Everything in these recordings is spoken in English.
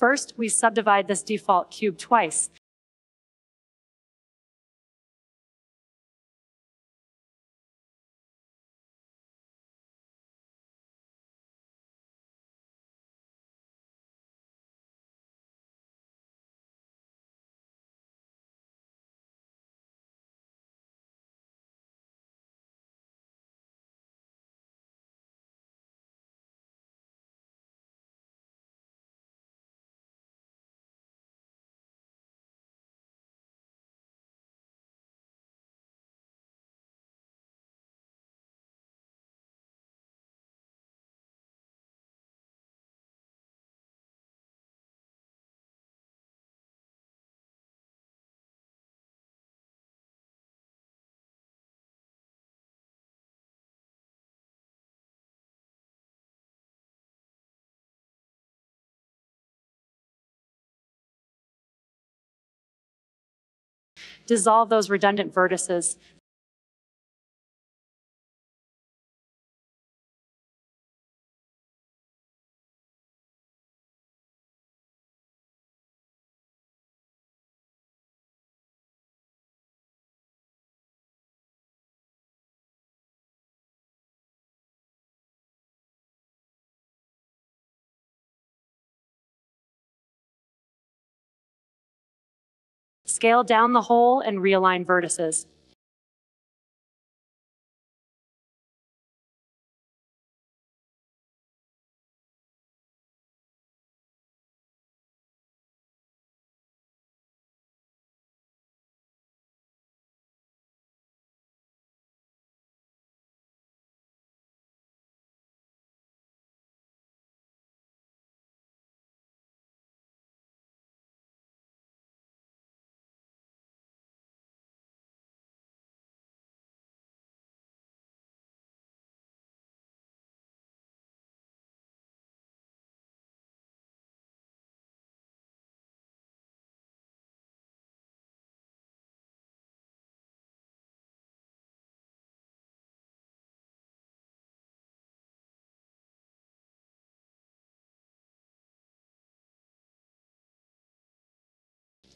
First, we subdivide this default cube twice. Dissolve those redundant vertices. Scale down the hole and realign vertices.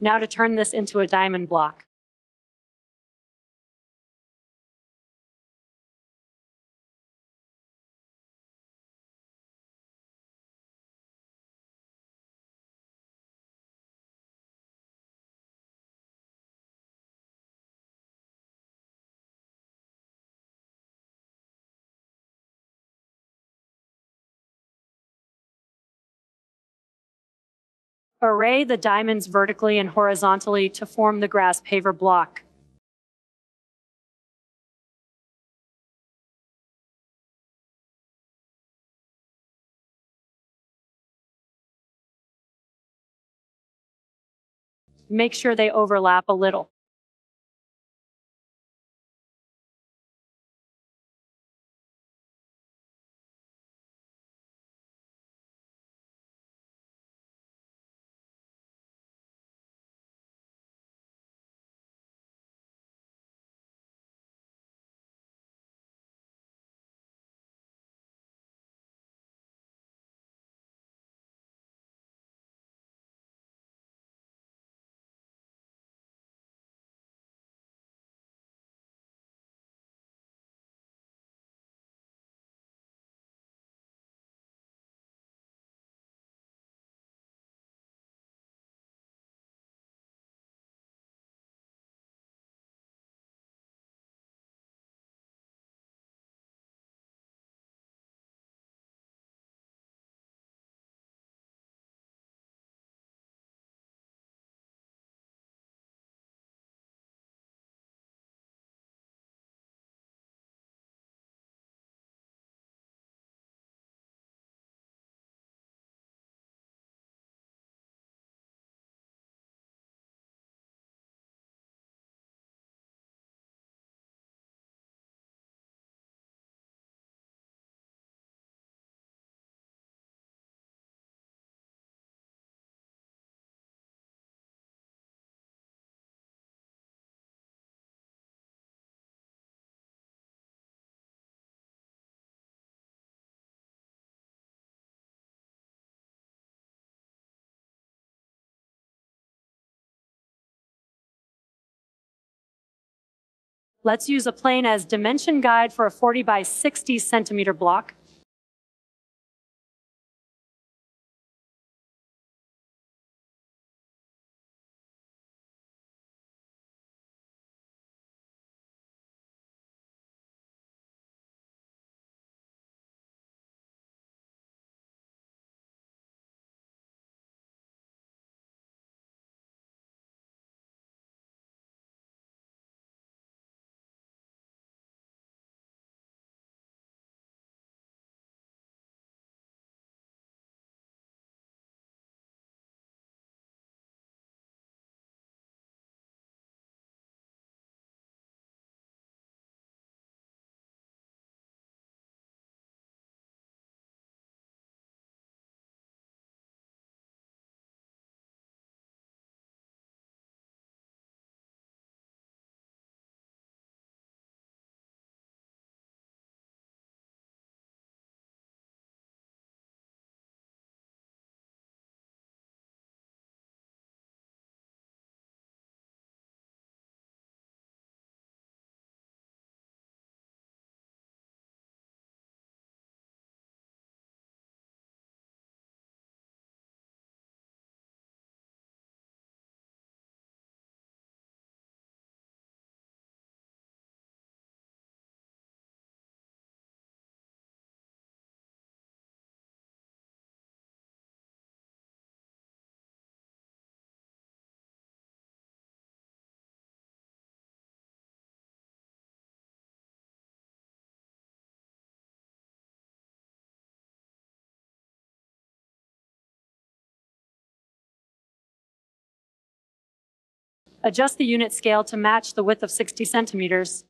Now to turn this into a diamond block. Array the diamonds vertically and horizontally to form the grass paver block. Make sure they overlap a little. Let's use a plane as dimension guide for a 40 by 60 centimeter block. Adjust the unit scale to match the width of 60 centimeters.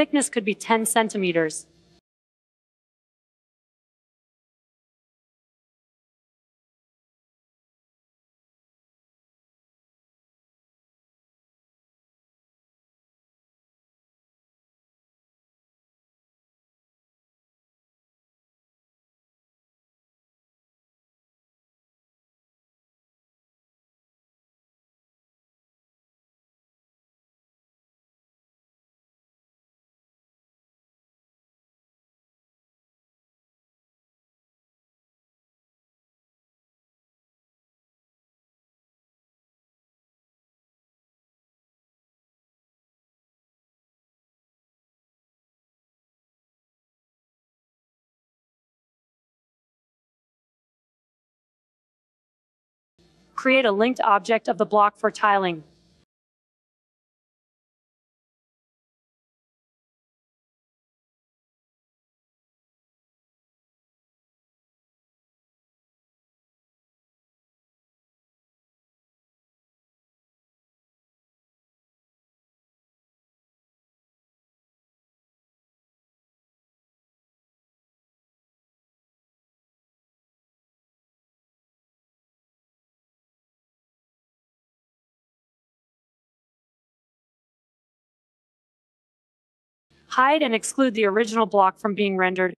Thickness could be 10 centimeters. Create a linked object of the block for tiling. Hide and exclude the original block from being rendered.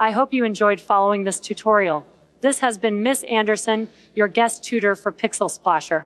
I hope you enjoyed following this tutorial. This has been Miss Anderson, your guest tutor for Pixel Splasher.